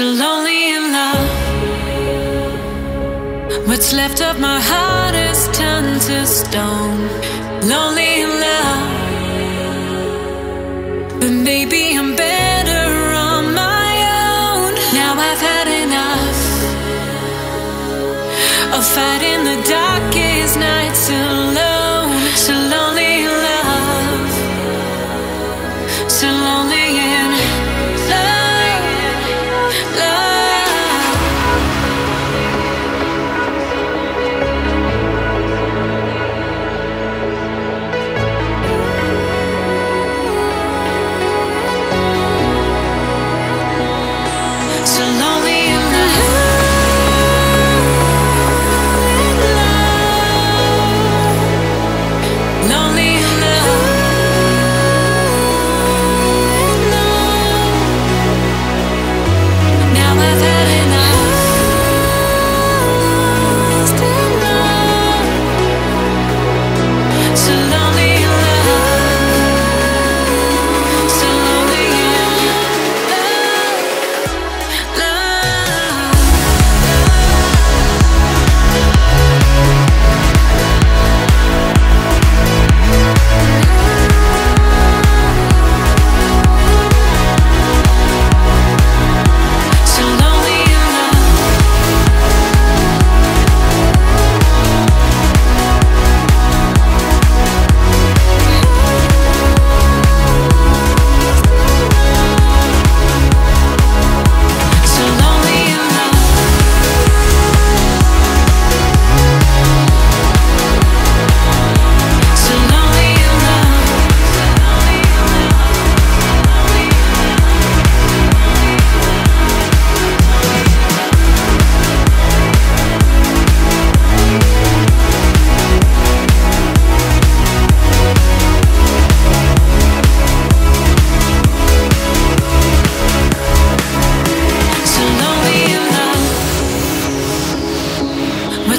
So lonely in love. What's left of my heart is turned to stone. Lonely in love. But maybe I'm better on my own. Now I've had enough of fighting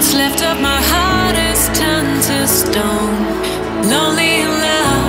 What's left of my heart is turned to stone. Lonely love.